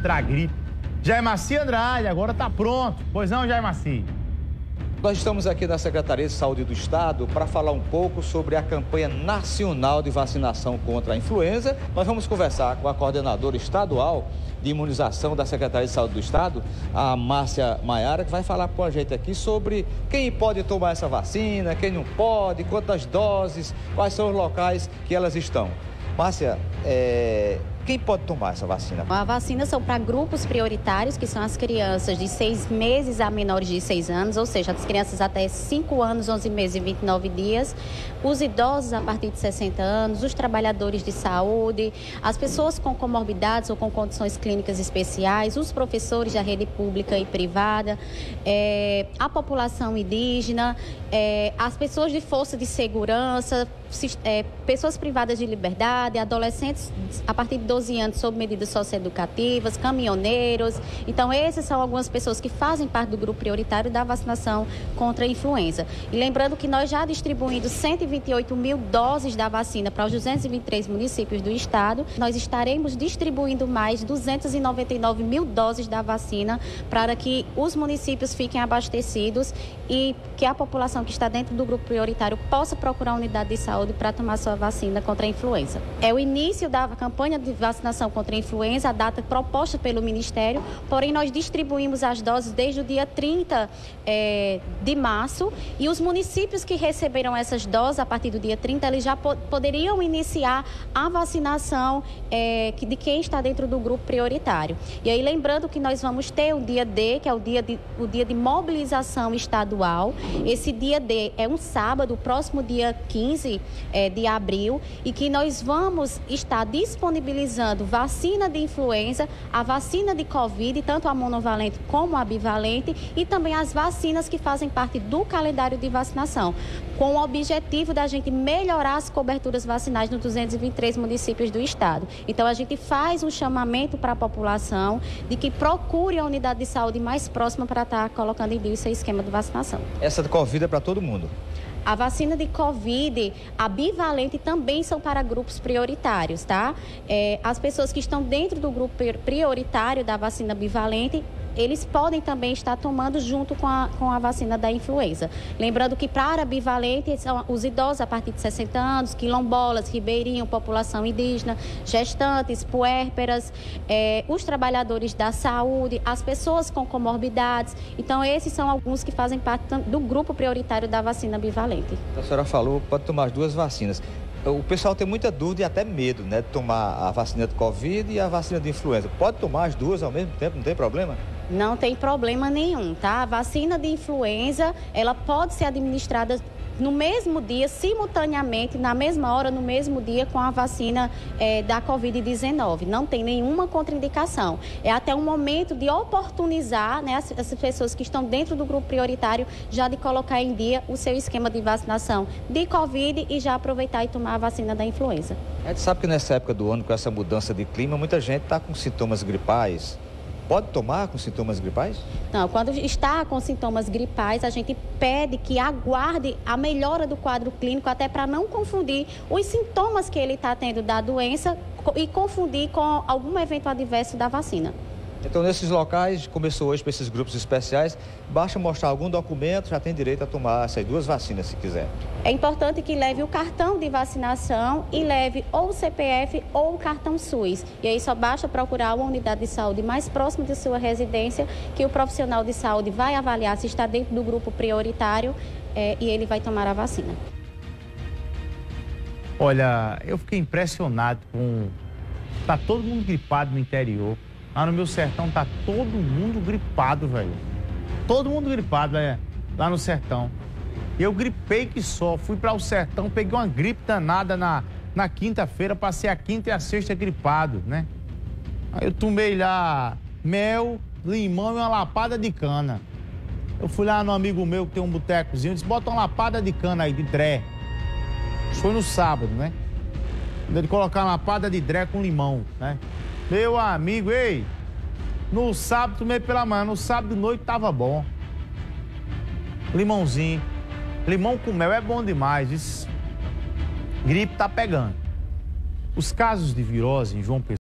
contra a gripe. Jair Maci Andrade, agora tá pronto. Pois não, Jair Maci? Nós estamos aqui na Secretaria de Saúde do Estado para falar um pouco sobre a campanha nacional de vacinação contra a influenza. Nós vamos conversar com a coordenadora estadual de imunização da Secretaria de Saúde do Estado, a Márcia Maiara, que vai falar com a gente aqui sobre quem pode tomar essa vacina, quem não pode, quantas doses, quais são os locais que elas estão. Márcia, é, quem pode tomar essa vacina? A vacina são para grupos prioritários, que são as crianças de seis meses a menores de seis anos, ou seja, as crianças até 5 anos, 11 meses e 29 dias, os idosos a partir de 60 anos, os trabalhadores de saúde, as pessoas com comorbidades ou com condições clínicas especiais, os professores da rede pública e privada, é, a população indígena, é, as pessoas de força de segurança, é, pessoas privadas de liberdade, adolescentes a partir de 12 anos sob medidas socioeducativas, caminhoneiros. Então, essas são algumas pessoas que fazem parte do grupo prioritário da vacinação contra a influenza. E lembrando que nós já distribuímos 128 mil doses da vacina para os 223 municípios do estado, nós estaremos distribuindo mais 299 mil doses da vacina para que os municípios fiquem abastecidos e que a população que está dentro do grupo prioritário possa procurar a unidade de saúde para tomar sua vacina contra a influenza. É o início da campanha de vacinação contra a influenza, a data proposta pelo Ministério, porém nós distribuímos as doses desde o dia 30 é, de março e os municípios que receberam essas doses a partir do dia 30, eles já po poderiam iniciar a vacinação é, de quem está dentro do grupo prioritário. E aí lembrando que nós vamos ter o dia D, que é o dia de, o dia de mobilização estadual. Esse dia D é um sábado, o próximo dia 15 é, de abril, e que nós vamos estar disponibilizando vacina de influenza, a vacina de Covid, tanto a monovalente como a bivalente, e também as vacinas que fazem parte do calendário de vacinação, com o objetivo da gente melhorar as coberturas vacinais nos 223 municípios do estado. Então, a gente faz um chamamento para a população de que procure a unidade de saúde mais próxima para estar colocando em dia seu esquema de vacinação. Essa Covid é para todo mundo? A vacina de Covid, a bivalente, também são para grupos prioritários, tá? É, as pessoas que estão dentro do grupo prioritário da vacina bivalente eles podem também estar tomando junto com a, com a vacina da influenza. Lembrando que para bivalente são os idosos a partir de 60 anos, quilombolas, ribeirinho, população indígena, gestantes, puérperas, é, os trabalhadores da saúde, as pessoas com comorbidades. Então, esses são alguns que fazem parte do grupo prioritário da vacina bivalente. A senhora falou, pode tomar as duas vacinas o pessoal tem muita dúvida e até medo, né, de tomar a vacina de Covid e a vacina de influenza. Pode tomar as duas ao mesmo tempo, não tem problema? Não tem problema nenhum, tá? A vacina de influenza, ela pode ser administrada no mesmo dia, simultaneamente, na mesma hora, no mesmo dia, com a vacina é, da Covid-19. Não tem nenhuma contraindicação. É até um momento de oportunizar né, as, as, pessoas que estão dentro do grupo prioritário já de colocar em dia o seu esquema de vacinação de Covid e já aproveitar e tomar a vacina da influenza. A gente sabe que nessa época do ano, com essa mudança de clima, muita gente está com sintomas gripais pode tomar com sintomas gripais? Não, quando está com sintomas gripais, a gente pede que aguarde a melhora do quadro clínico, até para não confundir os sintomas que ele está tendo da doença e confundir com algum evento adverso da vacina. Então, nesses locais, começou hoje para esses grupos especiais, basta mostrar algum documento, já tem direito a tomar essas duas vacinas, se quiser. É importante que leve o cartão de vacinação e leve ou o CPF ou o cartão SUS. E aí só basta procurar uma unidade de saúde mais próxima de sua residência, que o profissional de saúde vai avaliar se está dentro do grupo prioritário é, e ele vai tomar a vacina. Olha, eu fiquei impressionado com. Está todo mundo gripado no interior. Lá no meu sertão tá todo mundo gripado, velho. Todo mundo gripado, velho, lá no sertão. Eu gripei que só, fui para o sertão, peguei uma gripe danada na, na quinta-feira, passei a quinta e a sexta gripado, né? Aí eu tomei lá mel, limão e uma lapada de cana. Eu fui lá no amigo meu que tem um botecozinho, disse, bota uma lapada de cana aí, de dré. Foi no sábado, né? Ele colocar uma lapada de dré com limão, né? Meu amigo, ei, no sábado tomei pela manhã, no sábado de noite tava bom. Limãozinho. Limão com mel é bom demais. Isso. Gripe tá pegando. Os casos de virose em João Pessoa